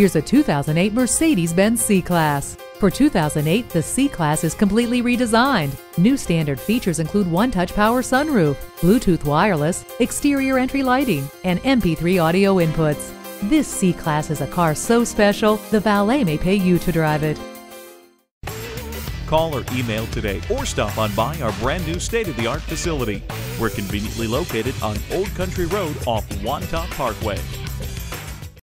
Here's a 2008 Mercedes-Benz C-Class. For 2008, the C-Class is completely redesigned. New standard features include one-touch power sunroof, Bluetooth wireless, exterior entry lighting, and MP3 audio inputs. This C-Class is a car so special, the valet may pay you to drive it. Call or email today or stop on by our brand new state of the art facility. We're conveniently located on Old Country Road off Wantagh Parkway.